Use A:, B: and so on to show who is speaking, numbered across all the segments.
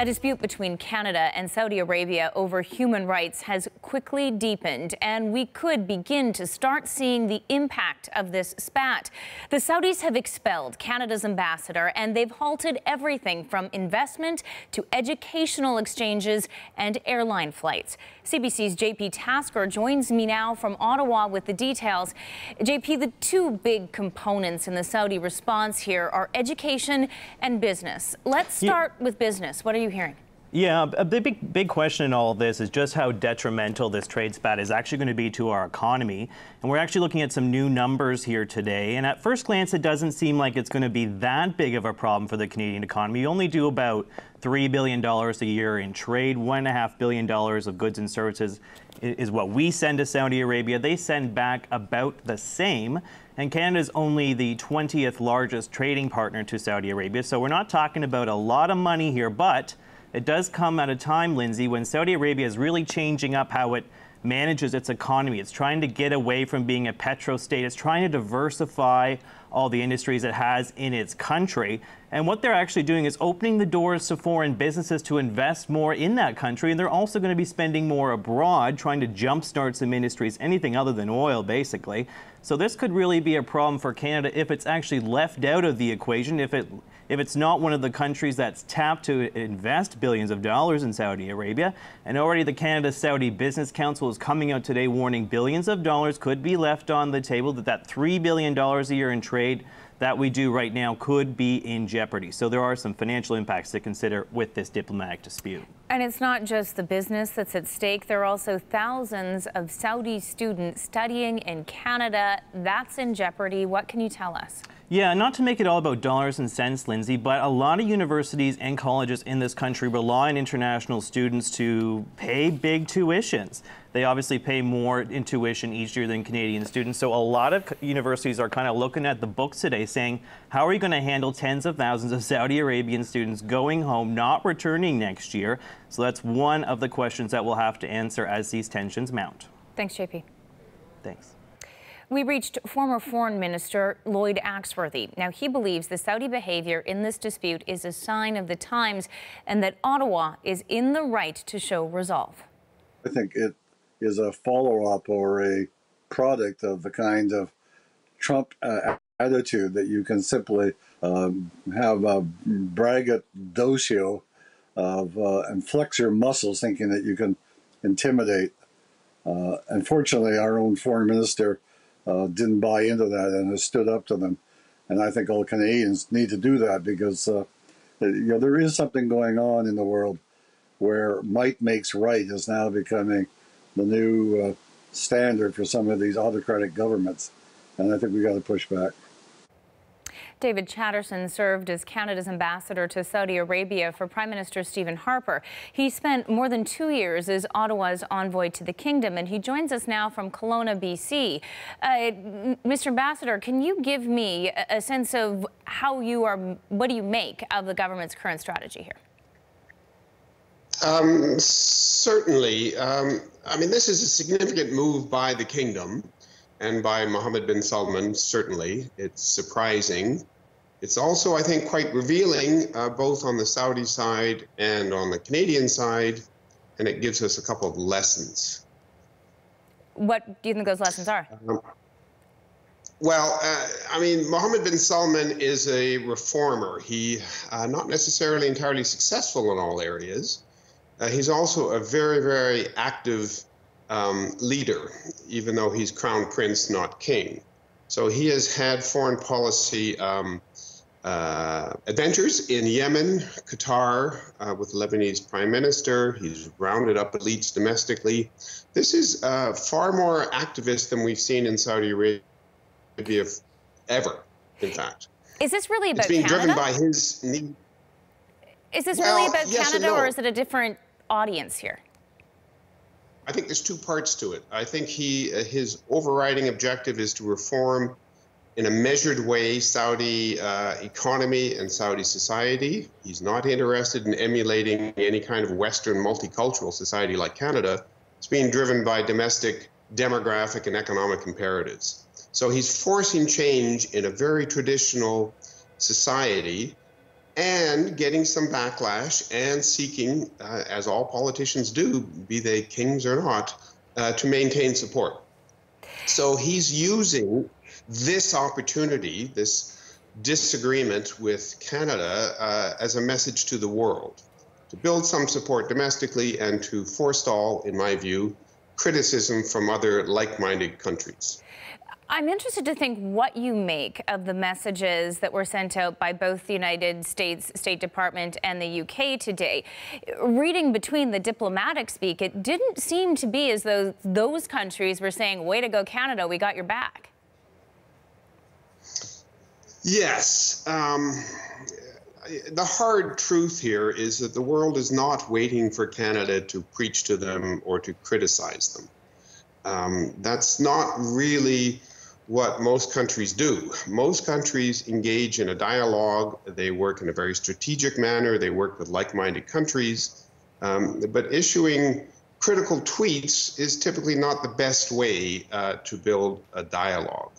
A: A dispute between Canada and Saudi Arabia over human rights has quickly deepened, and we could begin to start seeing the impact of this spat. The Saudis have expelled Canada's ambassador, and they've halted everything from investment to educational exchanges and airline flights. CBC's JP Tasker joins me now from Ottawa with the details. JP, the two big components in the Saudi response here are education and business. Let's start yeah. with business. What are you hearing?
B: Yeah, a big, big question in all of this is just how detrimental this trade spat is actually going to be to our economy. And we're actually looking at some new numbers here today. And at first glance, it doesn't seem like it's going to be that big of a problem for the Canadian economy. We only do about $3 billion a year in trade, $1.5 billion of goods and services is what we send to Saudi Arabia. They send back about the same. And Canada is only the 20th largest trading partner to Saudi Arabia. So we're not talking about a lot of money here, but it does come at a time, Lindsay, when Saudi Arabia is really changing up how it manages its economy. It's trying to get away from being a petro state. It's trying to diversify all the industries it has in its country. And what they're actually doing is opening the doors to foreign businesses to invest more in that country. And they're also going to be spending more abroad, trying to jumpstart some industries, anything other than oil, basically. So this could really be a problem for Canada if it's actually left out of the equation, if it if it's not one of the countries that's tapped to invest billions of dollars in Saudi Arabia. And already the Canada Saudi Business Council is coming out today warning billions of dollars could be left on the table, that that $3 billion a year in trade that we do right now could be in jeopardy. So there are some financial impacts to consider with this diplomatic dispute.
A: And it's not just the business that's at stake. There are also thousands of Saudi students studying in Canada. That's in jeopardy. What can you tell us?
B: Yeah, not to make it all about dollars and cents, Lindsay, but a lot of universities and colleges in this country rely on international students to pay big tuitions. They obviously pay more in tuition each year than Canadian students. So a lot of universities are kind of looking at the books today saying, how are you going to handle tens of thousands of Saudi Arabian students going home, not returning next year? So that's one of the questions that we'll have to answer as these tensions mount.
A: Thanks, JP.
B: Thanks.
A: We reached former Foreign Minister Lloyd Axworthy. Now, he believes the Saudi behavior in this dispute is a sign of the times and that Ottawa is in the right to show resolve.
C: I think it is a follow up or a product of the kind of Trump uh, attitude that you can simply um, have a braggadocio of uh, and flex your muscles thinking that you can intimidate. Uh, unfortunately, our own foreign minister uh, didn't buy into that and has stood up to them. And I think all Canadians need to do that because uh, you know there is something going on in the world where might makes right is now becoming the new uh, standard for some of these autocratic governments, and I think we got to push back.
A: David Chatterson served as Canada's ambassador to Saudi Arabia for Prime Minister Stephen Harper. He spent more than two years as Ottawa's envoy to the kingdom, and he joins us now from Kelowna, BC. Uh, Mr. Ambassador, can you give me a sense of how you are, what do you make of the government's current strategy here?
D: Um, certainly. Um, I mean, this is a significant move by the kingdom and by Mohammed bin Salman, certainly. It's surprising. It's also, I think, quite revealing, uh, both on the Saudi side and on the Canadian side, and it gives us a couple of lessons.
A: What do you think those lessons are? Um,
D: well, uh, I mean, Mohammed bin Salman is a reformer. He, uh, not necessarily entirely successful in all areas. Uh, he's also a very, very active um, leader, even though he's crown prince, not king. So he has had foreign policy um, uh, adventures in Yemen, Qatar, uh, with Lebanese prime minister. He's rounded up elites domestically. This is uh, far more activist than we've seen in Saudi Arabia ever, in fact.
A: Is this really about
D: it's being
A: Canada?
D: driven by his need.
A: Is this well, really about yes Canada, no. or is it a different audience here?
D: I think there's two parts to it. I think he uh, his overriding objective is to reform in a measured way Saudi uh, economy and Saudi society. He's not interested in emulating any kind of Western multicultural society like Canada. It's being driven by domestic demographic and economic imperatives. So he's forcing change in a very traditional society and getting some backlash and seeking, uh, as all politicians do, be they kings or not, uh, to maintain support. So he's using this opportunity, this disagreement with Canada, uh, as a message to the world to build some support domestically and to forestall, in my view, criticism from other like minded countries.
A: I'm interested to think what you make of the messages that were sent out by both the United States State Department and the UK today. Reading between the diplomatic speak, it didn't seem to be as though those countries were saying, way to go, Canada, we got your back.
D: Yes. Um, the hard truth here is that the world is not waiting for Canada to preach to them or to criticize them. Um, that's not really what most countries do. Most countries engage in a dialogue, they work in a very strategic manner, they work with like minded countries. Um, but issuing critical tweets is typically not the best way uh, to build a dialogue.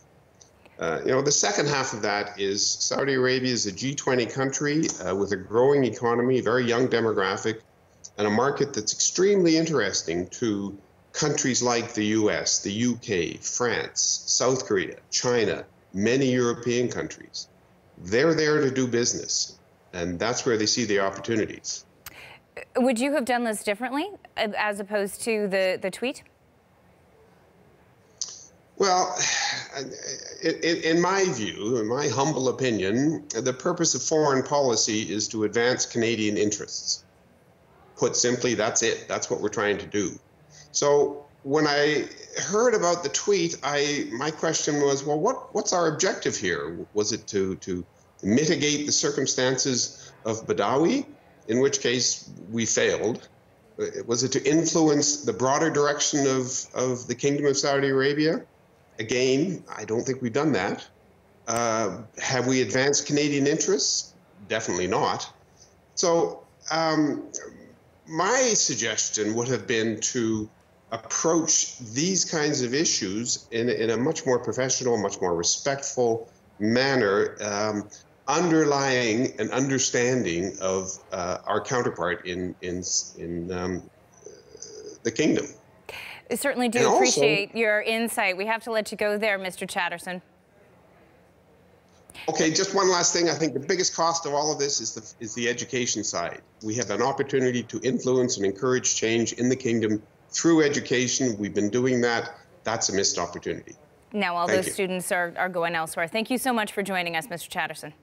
D: Uh, you know, the second half of that is Saudi Arabia is a G20 country uh, with a growing economy, very young demographic, and a market that's extremely interesting to countries like the US, the UK, France, South Korea, China, many European countries. They're there to do business, and that's where they see the opportunities.
A: Would you have done this differently as opposed to the, the tweet?
D: Well, in, my view, in my humble opinion, the purpose of foreign policy is to advance Canadian interests. Put simply, that's it. That's what we're trying to do. So when I heard about the tweet, I my question was, well, what what's our objective here? Was it to to mitigate the circumstances of Badawi, in which case we failed? Uh, was it to influence the broader direction of, of the Kingdom of Saudi Arabia? Again, I don't think we've done that. Uh, have we advanced Canadian interests? Definitely not. So, um, my suggestion would have been to approach these kinds of issues in, in a much more professional, much more respectful manner, um, underlying an understanding of uh, our counterpart in, in, in um, the kingdom.
A: I certainly do and appreciate also, your insight. We have to let you go there, Mr. Chatterson.
D: Okay, just one last thing. I think the biggest cost of all of this is the, is the education side. We have an opportunity to influence and encourage change in the kingdom through education. We've been doing that. That's a missed opportunity.
A: Now all Thank those you. students are, are going elsewhere. Thank you so much for joining us, Mr. Chatterson.